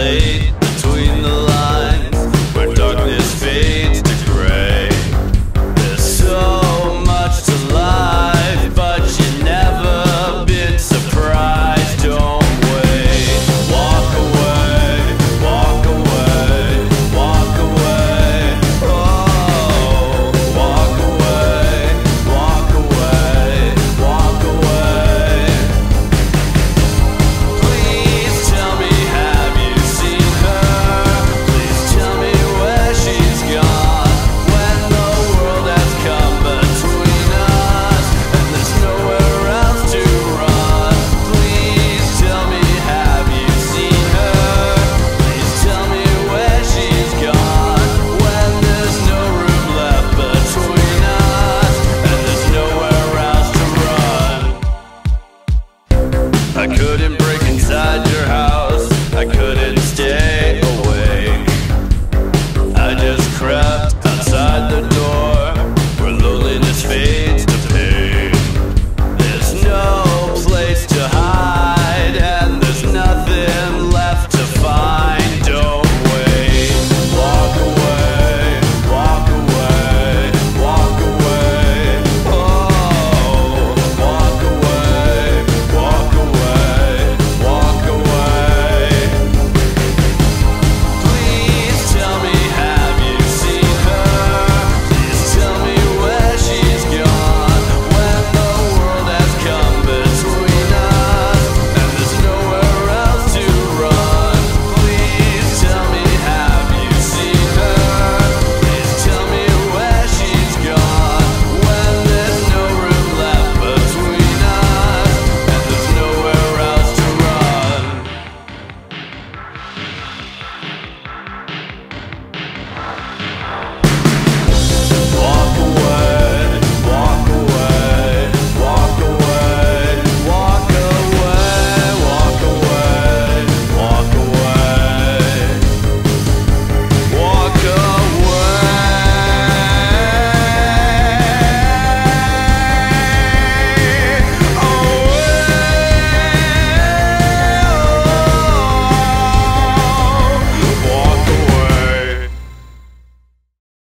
play.